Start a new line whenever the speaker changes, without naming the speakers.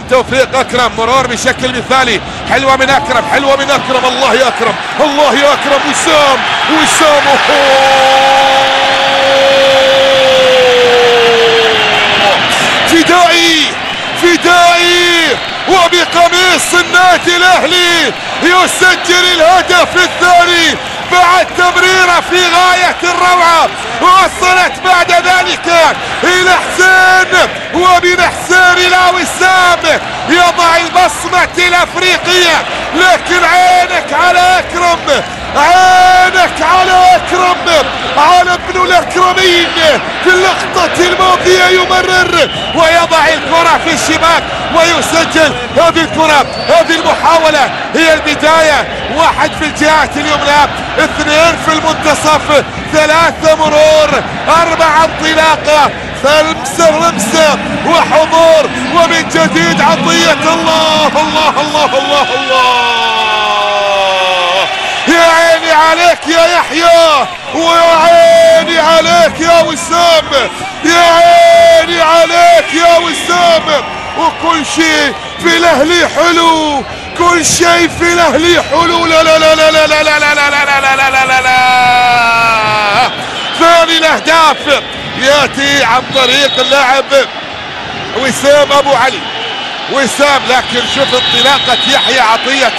توفيق أكرم مرور بشكل مثالي. حلوة من أكرم حلوة من أكرم. الله يا أكرم الله يا أكرم. وسام وسام فدائي فدائي. وبقميص النادي الأهلي يسجل الهدف الثاني بعد تمريره في غاية الروعة. وصلت بعد ذلك إلى حسين ومن حسين إلى وسام يضع البصمة الأفريقية. لكن عينك على أكرم عينك على أكرم. على ابن الأكرمين في اللقطة الماضية يمرر ويضع الكرة في الشباك ويسجل. هذه الكرة هذه المحاولة هي البداية. واحد في الجهات اليمنى اثنين في المنتصف ثلاثة مرور أربعة انطلاقة. خمسة رمسة وحضور جديد عطية الله الله الله الله الله يا عيني عليك يا يحيى ويا عيني عليك يا وسام يا عيني عليك يا وسام وكل شيء في الاهلي حلو كل شيء في الاهلي حلو لا لا لا لا لا لا لا لا لا لا لا لا لا لا لا ثاني الاهداف ياتي عن طريق اللاعب وسام أبو علي. وسام لكن شوف انطلاقة يحيى عطية.